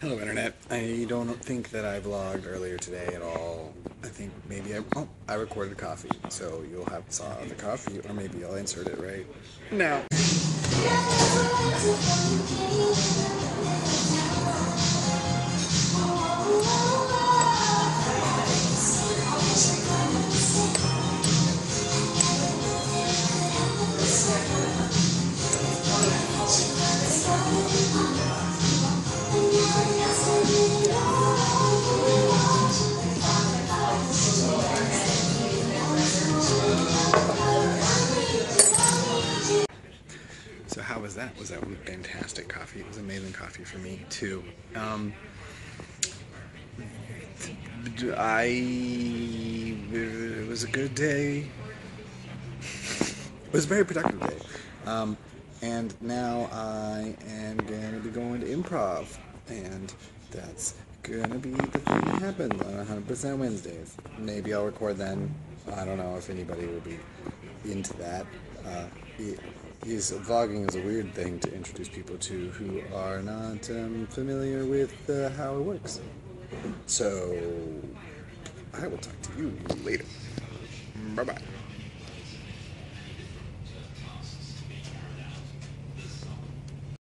Hello, Internet. I don't think that I vlogged earlier today at all. I think maybe I. Oh, I recorded coffee, so you'll have saw the coffee, or maybe I'll insert it right now. So how was that? Was that fantastic coffee? It was amazing coffee for me too. Um, I it was a good day. It was a very productive day. Um, and now I am gonna be going to improv, and that's gonna be the thing that happens on 100% Wednesdays. Maybe I'll record then. I don't know if anybody will be into that. Uh, he, he's vlogging is a weird thing to introduce people to who are not um, familiar with uh, how it works. So I will talk to you later. Bye bye.